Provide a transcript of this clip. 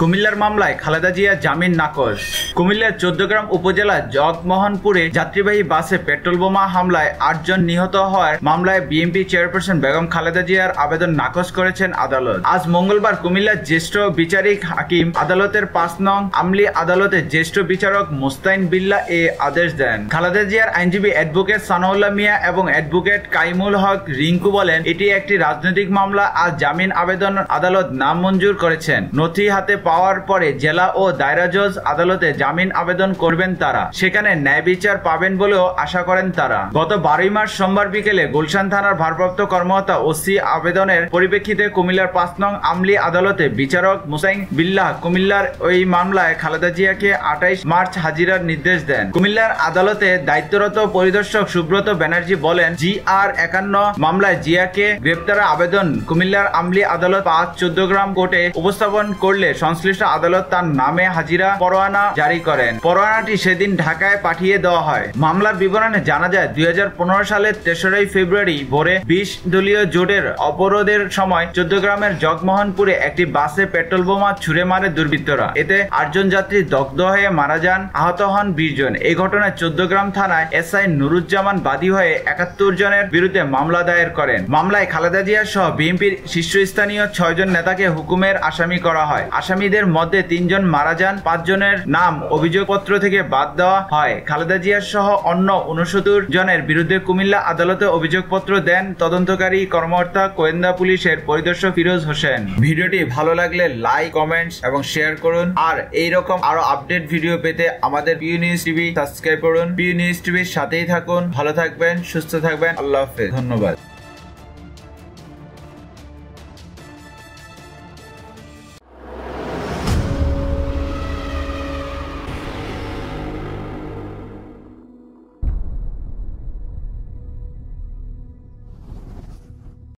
কুমিল্লার মামলায় খালেদা জিয়া জামিন নাকচ। কুমিল্লার চোদ্দগ্রাম উপজেলা জগমোহনপুরে যাত্রীবাহী বাসে পেট্রোল বোমা হামলায় আটজন নিহত হওয়ার মামলায় বিএনপি চেয়ারপারসন বেগম খালেদা জিয়ার আবেদন নাকচ করেছেন আদালত। আজ মঙ্গলবার কুমিল্লার জ্যেষ্ঠ বিচারিক হাকিম আদালতের পাঁচ নং আমলি আদালতের জ্যেষ্ঠ বিচারক মুস্তাইন বিল্লা এ আদেশ দেন। খালেদা জিয়ার আইনজীবী অ্যাডভোকেট সানাউল্লাহ মিয়া এবং অ্যাডভোকেট কাইমুল হক রিঙ্কু বলেন, এটি একটি রাজনৈতিক মামলা। আজ জামিন আবেদন আদালত নামঞ্জুর করেছেন। নথি হাতে পাওয়ার পরে জেলা ও দায়রা জজ আদালতে জামিন আবেদন করবেন তারা। সেখানে ন্যায় বিচার পাবেন বলেও আশা করেন তারা। গত বারোই মার্চ সোমবার বিকেলে গুলশান থানার ভারপ্রাপ্ত কর্মকর্তা ওসি আবেদনের পরিপ্রেক্ষিতে কুমিল্লার পাঁচ নং আমলি আদালতে বিচারক মুসাইন বিল্লাহ কুমিল্লার ওই মামলায় খালেদা জিয়াকে আঠাইশ মার্চ হাজিরার নির্দেশ দেন। কুমিল্লার আদালতে দায়িত্বরত পরিদর্শক সুব্রত ব্যানার্জি বলেন জি আর একান্ন মামলায় জিয়াকে গ্রেপ্তারের আবেদন কুমিল্লার আমলি আদালত পাঁচ চোদ্দ গ্রাম কোর্টে উপস্থাপন করলে সংশ্লিষ্ট আদালত তার নামে হাজিরা পরোয়ানা জারি করেন। পরোয়ানাটি সেদিন ঢাকায় পাঠিয়ে দেওয়া হয়। মামলার বিবরণে জানা যায়, দুই সালের তেসরাই ফেব্রুয়ারি ভোরে বিশ দলীয় জোটের অবরোধের সময় চোদ্দ গ্রামের জগমোহনপুরে একটি বাসে পেট্রোল বোমা ছুড়ে মারে দুর্বৃত্তরা। এতে আটজন যাত্রী দগ্ধ হয়ে মারা যান, আহত হন বিশ জন। এই ঘটনায় চোদ্দ গ্রাম থানায় এসআই নুরুজ্জামান বাদী হয়ে একাত্তর জনের বিরুদ্ধে মামলা দায়ের করেন। মামলায় খালেদা জিয়া সহ বিএনপির শীর্ষস্থানীয় ছয়জন নেতাকে হুকুমের আসামি করা হয়। আসামিদের মধ্যে তিনজন মারা যান, পাঁচজনের নাম অভিযোগপত্র থেকে বাদ দেওয়া হয়। খালেদা জিয়া সহ অন্য উনসত্তর জনের বিরুদ্ধে কুমিল্লা আদালতে অভিযোগপত্র দেন তদন্তকারী কর্মকর্তা গোয়েন্দা পুলিশের পরিদর্শক ফিরোজ হোসেন। ভিডিওটি ভালো লাগলে লাইক, কমেন্টস এবং শেয়ার করুন। আর এই রকম আরও আপডেট ভিডিও পেতে আমাদের পিউ নিউজ টিভি সাবস্ক্রাইব করুন। পিউ নিউজ টিভির সাথেই থাকুন। ভালো থাকবেন, সুস্থ থাকবেন। আল্লাহ হাফেজ। ধন্যবাদ।